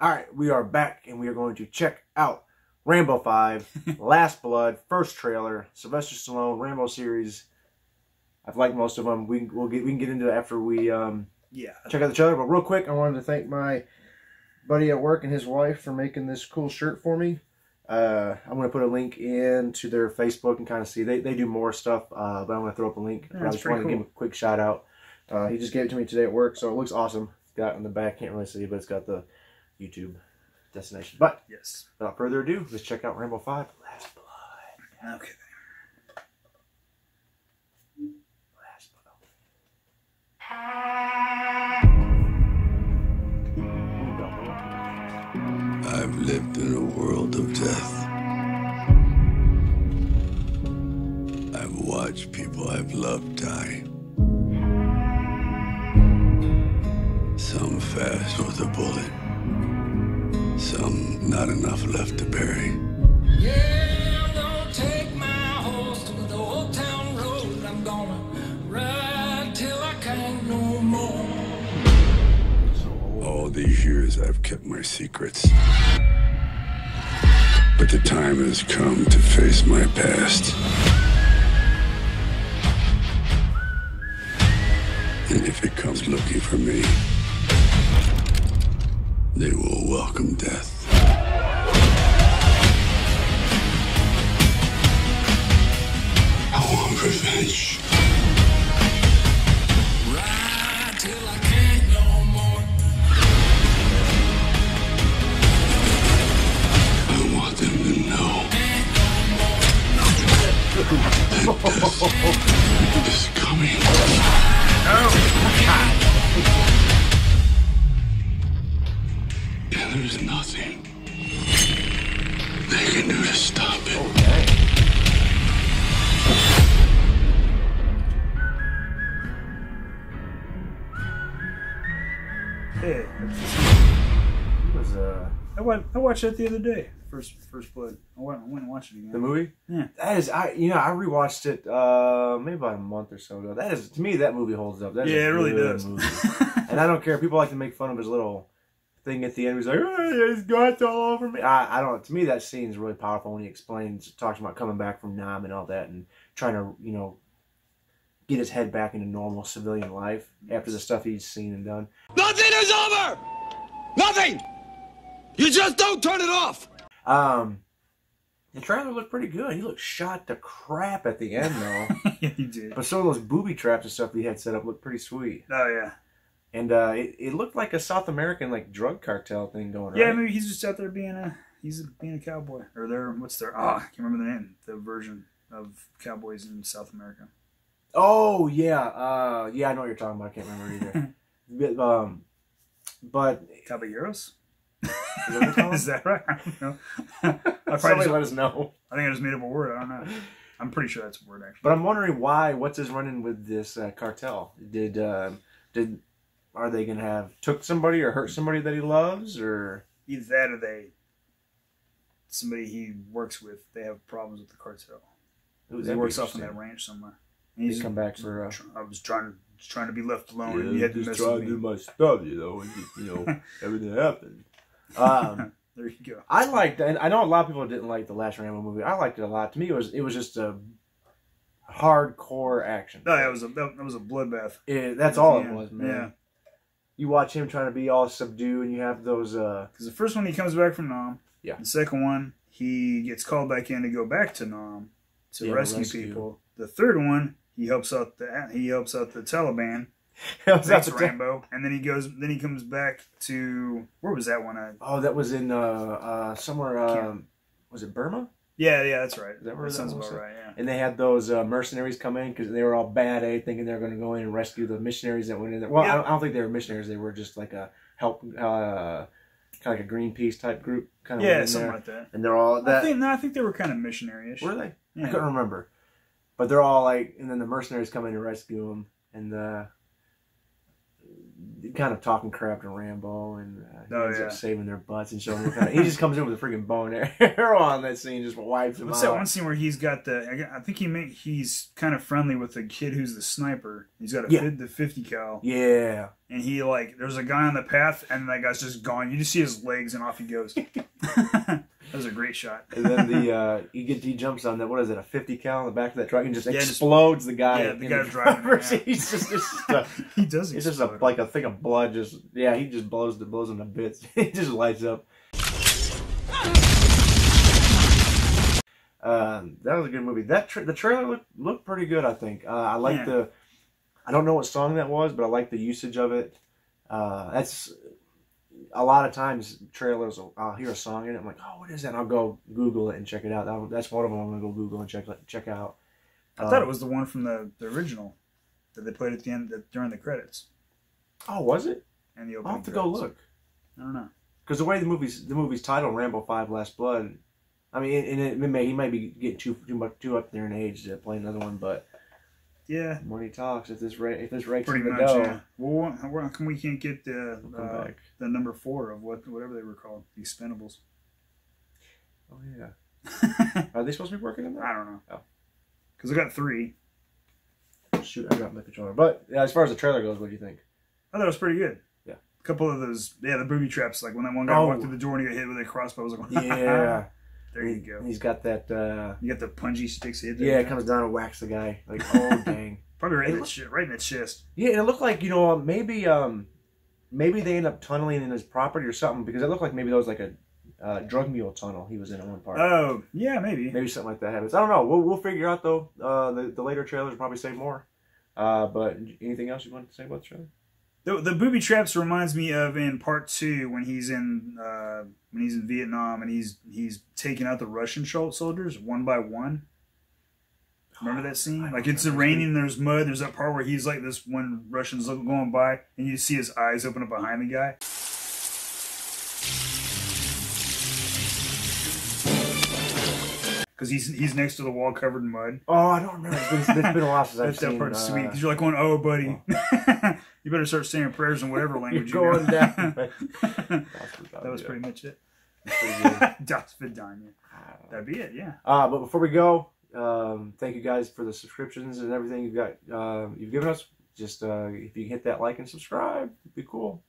All right, we are back and we are going to check out Rambo 5, Last Blood, first trailer, Sylvester Stallone, Rambo series. I've liked most of them. We we'll get we can get into it after we um, Yeah. check out the trailer. But real quick, I wanted to thank my buddy at work and his wife for making this cool shirt for me. Uh, I'm going to put a link into their Facebook and kind of see. They, they do more stuff, uh, but I'm going to throw up a link. But I just wanted to give a quick shout out. Uh, he just gave it to me today at work, so it looks awesome. It's got in the back, can't really see, but it's got the YouTube destination. But Yes. without further ado, let's check out Rambo 5 Last Blood. Okay. Last Blood. I've lived in a world of death. I've watched people I've loved die. Some fast with a bullet, some not enough left to bury. Yeah, I'm gonna take my horse to the old town road. I'm gonna ride till I can't no more. All these years I've kept my secrets. But the time has come to face my past. That death is coming. And there's nothing they can do to stop uh, I watched, I watched that the other day. First First Blood. I went, I went and watched it again. the movie. Yeah. That is, I you know, I rewatched it uh maybe about a month or so ago. That is to me, that movie holds up. That is Yeah, it really does. movie. and I don't care. People like to make fun of his little thing at the end. He's like, oh, his guts all over me. I, I don't. To me, that scene is really powerful when he explains, talks about coming back from Nam and all that, and trying to, you know, get his head back into normal civilian life after the stuff he's seen and done. Nothing is over! Nothing! You just don't turn it off! Um, the trailer looked pretty good. He looked shot to crap at the end though. yeah, you did. but some of those booby traps and stuff he had set up looked pretty sweet. Oh yeah. And uh, it, it looked like a South American like drug cartel thing going. On. Yeah, right? maybe he's just out there being a he's being a cowboy or their what's their ah I can't remember the name the version of cowboys in South America. Oh yeah, uh, yeah, I know what you're talking about. I can't remember either. but, um, but Caballeros. Is that what they call Is them? that right? I don't know. I, probably somebody just, let us know. I think I just made up a word. I don't know. I'm pretty sure that's a word actually. But I'm wondering why. What's his running with this uh, cartel? Did um, did are they gonna have took somebody or hurt somebody that he loves or? Either that or they somebody he works with they have problems with the cartel. Ooh, he works off on that interesting. ranch somewhere. He'd come back for. Uh, tr- I was trying trying to be left alone, and you had to mess with me. my stuff, you know, and you know everything happened. Um, There you go. I liked, and I know a lot of people didn't like the last Rambo movie. I liked it a lot. To me, it was it was just a hardcore action. No, that was a that, that was a bloodbath. It- that's all it was, man. Yeah, You watch him trying to be all subdued, and you have those. uh because the first one he comes back from Nam. Yeah. The second one he gets called back in to go back to Nam to Yeah, rescue, rescue. people. The third one he helps out the he helps out the Taliban. That's That's the- Rambo, and then he goes. Then he comes back to where was that one at? Oh, that was in uh uh somewhere. Can't- Um, was it Burma? Yeah, yeah, that's right. Is that where that sounds about right? Yeah. And they had those uh, mercenaries come in because they were all bad, eh? Thinking they were going to go in and rescue the missionaries that went in there. Well, I, don't, I don't think they were missionaries. They were just like a help, uh, kind of like a Greenpeace type group, kind of. Yeah, something there. like that. And they're all I that. think no, I think they were kind of missionary-ish. Were they? I Yeah. couldn't remember. But they're all like, and then the mercenaries come in to rescue them, and uh, kind of talking crap to Rambo and uh, he Oh, ends yeah. up saving their butts and showing them kind of, he just comes in with a freaking bow and arrow on that scene, just wipes him What's that out. one scene where he's got the? I think he may, he's kind of friendly with the kid who's the sniper. He's got a Yeah. the fifty cal, Yeah, and he like there's a guy on the path, and that guy's just gone. You just see his legs, and off he goes. that was a great shot. and then the uh, he gets he jumps on that what is it a fifty cal in the back of that truck and just Yeah, just- explodes the guy. yeah, the guy driving driver's around. He's just just uh, he does. it's just a, like a thing of blood. Just yeah, he just blows the blows him to bits. it just lights up. Um, that was a good movie. That tra- the trailer looked looked pretty good. I think uh, I like Yeah. the. I don't know what song that was, but I like the usage of it. Uh, that's a lot of times trailers. I'll hear a song in it. I'm like, oh, what is that? And I'll go Google it and check it out. That, that's one of them. I'm gonna go Google and check check out. I thought uh, it was the one from the, the original that they played at the end that, during the credits Oh, was it? and the I'll have to go look. I don't know. Because the way the movie's the movie's titled Rambo Five Last Blood, I mean, and it, may he might be getting too too much too up there in age to play another one, but Yeah, he talks, if this right if this rakes pretty much. dough, Yeah. Well, how come we can't get the we'll uh, the number four of what whatever they were called, the Expendables? Oh yeah, are they supposed to be working on I don't know. Oh. Because I got three. Shoot, I got my controller. But yeah, as far as the trailer goes, what do you think? I thought it was pretty good. Yeah. A couple of those, yeah, the booby traps. Like when that one guy Oh. walked through the door and he got hit with a crossbow. I was like, Yeah, there you go. He's got that. uh You got the punji sticks hit. there. Yeah, it comes down and whacks the guy. Like, oh dang. Probably right in shit, right in the chest. Yeah, and it looked like you know maybe um maybe they end up tunneling in his property or something because it looked like maybe that was like a uh, drug mule tunnel he was in at one part. Oh, yeah, maybe. maybe something like that happens. I don't know. We'll, we'll figure out though. Uh, the the later trailers will probably say more. Uh, but anything else you want to say about the trailer? The, the booby traps reminds me of in part two when he's in uh, when he's in Vietnam and he's he's taking out the Russian soldiers one by one. Remember that scene? Like it's raining, there's mud. There's that part where he's like this one Russian's look- going by, and you see his eyes open up behind the guy. Because he's he's next to the wall covered in mud. Oh, I don't remember. It's been, it's been a while since I've That's that seen. part's uh, sweet. Because you're like going, oh, buddy, you better start saying prayers in whatever You're language going you know. down. that was pretty much it. Pretty good. Das Vidanya. That'd be it, yeah. Uh, but before we go, um, thank you guys for the subscriptions and everything you've got. Uh, you've given us. Just uh, if you hit that like and subscribe, it'd be cool.